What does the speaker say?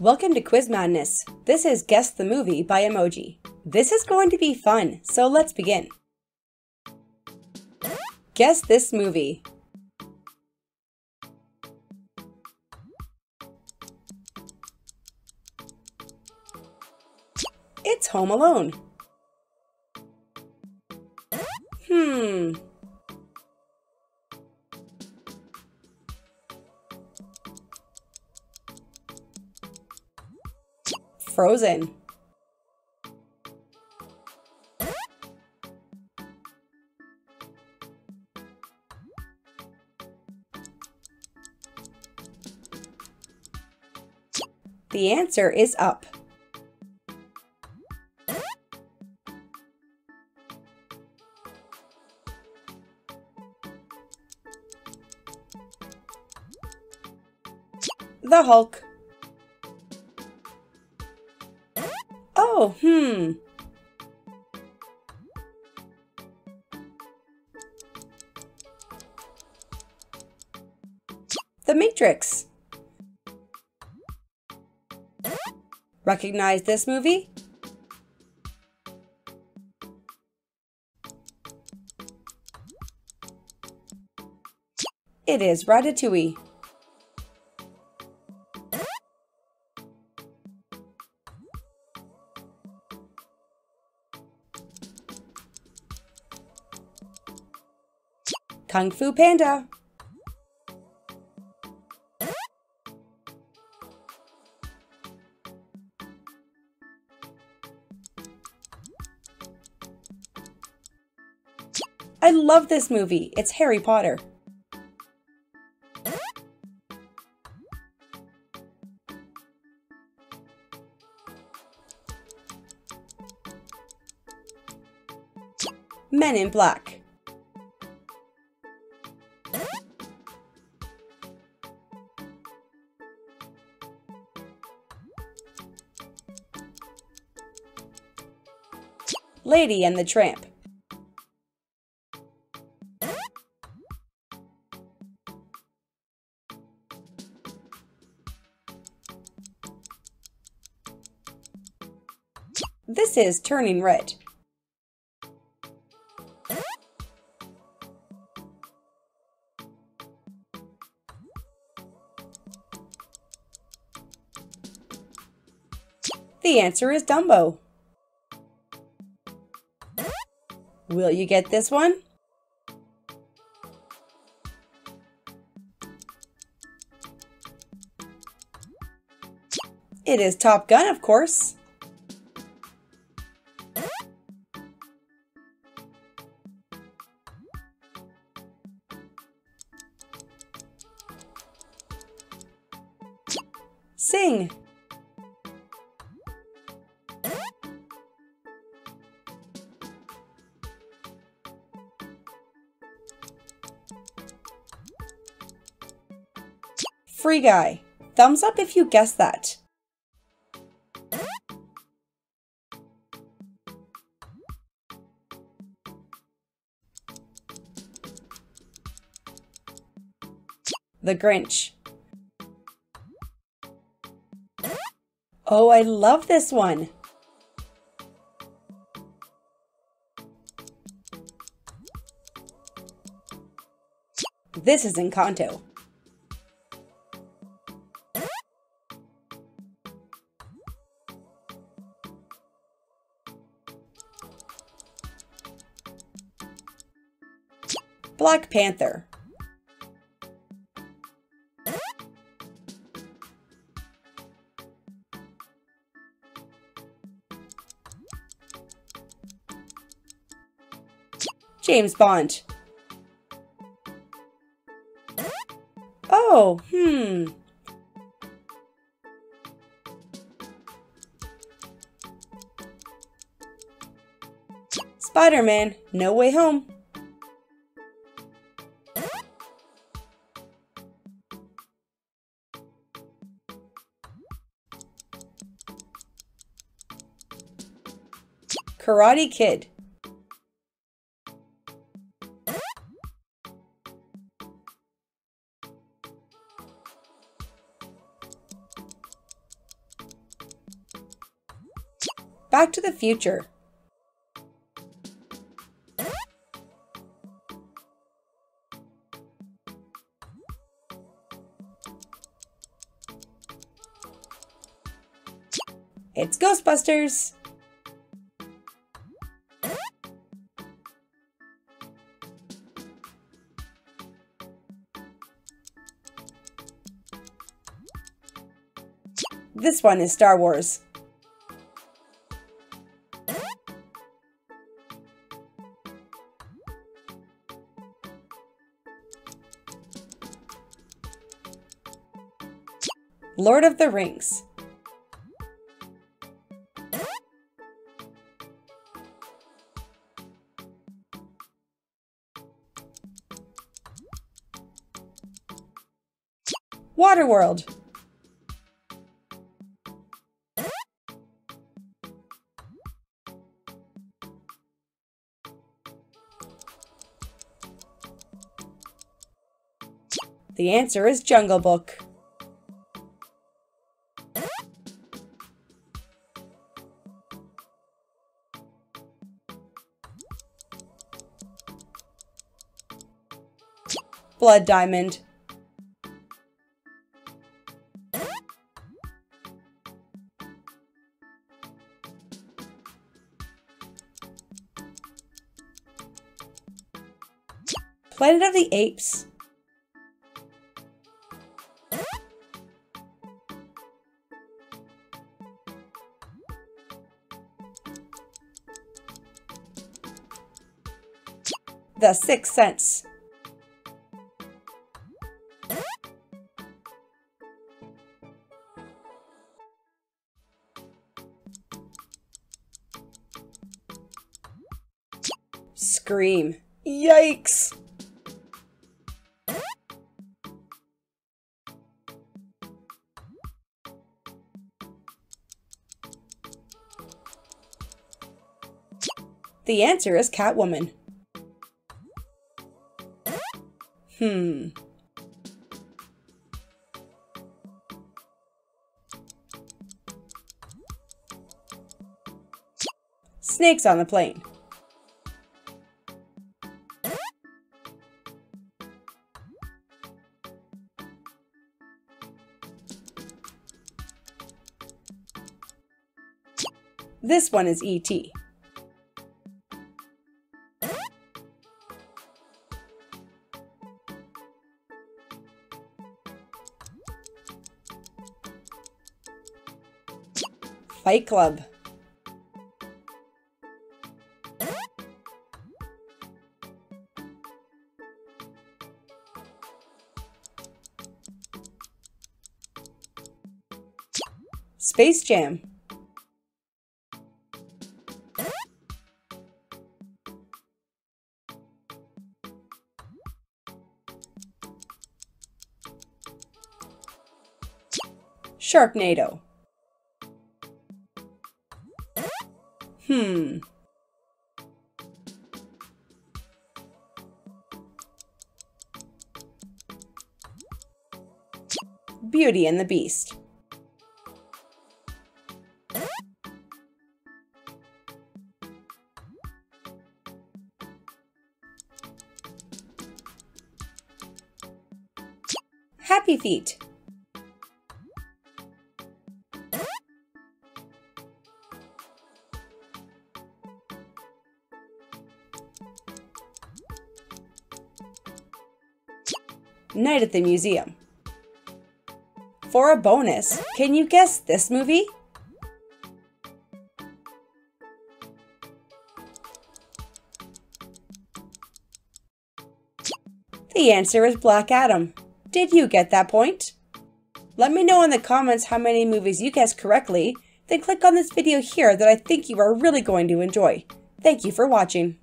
Welcome to Quiz Madness. This is Guess the Movie by Emoji. This is going to be fun, so let's begin. Guess this movie. It's Home Alone. Hmm. Frozen. The answer is up. The Hulk. Oh, hmm. The Matrix. Recognize this movie? It is Ratatouille. Kung Fu Panda. I love this movie. It's Harry Potter. Men in Black. Lady and the Tramp. This is Turning Red. The answer is Dumbo. Will you get this one? It is Top Gun, of course. Free Guy. Thumbs up if you guessed that. The Grinch. Oh, I love this one. This is Encanto. Black Panther. James Bond. Oh, hmm. Spider Man, No Way Home. Karate Kid. Back to the Future. It's Ghostbusters! This one is Star Wars. Lord of the Rings. Waterworld. The answer is Jungle Book. Blood Diamond. Planet of the Apes. The Sixth Sense. Scream. Yikes! The answer is Catwoman. Hmm. Snakes on the plane. This one is E.T. Fight Club. Space Jam. Sharknado. Hmm. Beauty and the Beast. Happy Feet. Night at the Museum. For a bonus, can you guess this movie? The answer is Black Adam. Did you get that point? Let me know in the comments how many movies you guessed correctly, then click on this video here that I think you are really going to enjoy. Thank you for watching.